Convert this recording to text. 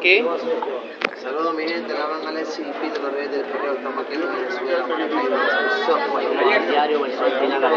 ¿Qué? Saludos mi gente, le hablan Alexis y Pito, los reyes del correo, estamos aquí en Venezuela para caer en software. Diario, versión final, Alexis